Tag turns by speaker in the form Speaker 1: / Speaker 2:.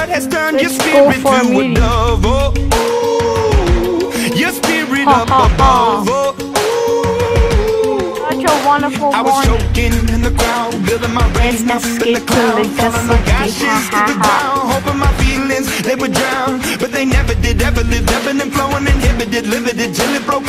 Speaker 1: That has turned
Speaker 2: Let's go
Speaker 1: spirit to a dove. Oh, ooh, your spirit
Speaker 2: Ha,
Speaker 1: up
Speaker 2: ha, ha.
Speaker 1: Oh, ooh.
Speaker 2: Such a wonderful
Speaker 1: I was
Speaker 2: morning.
Speaker 1: choking in the crowd, building my rain
Speaker 2: Let's
Speaker 1: up in the cloud, falling like ashes to the ground, hoping my feelings they would drown, but they never did. Ever lived, ebbing and flowing, inhibited, limited, till it broke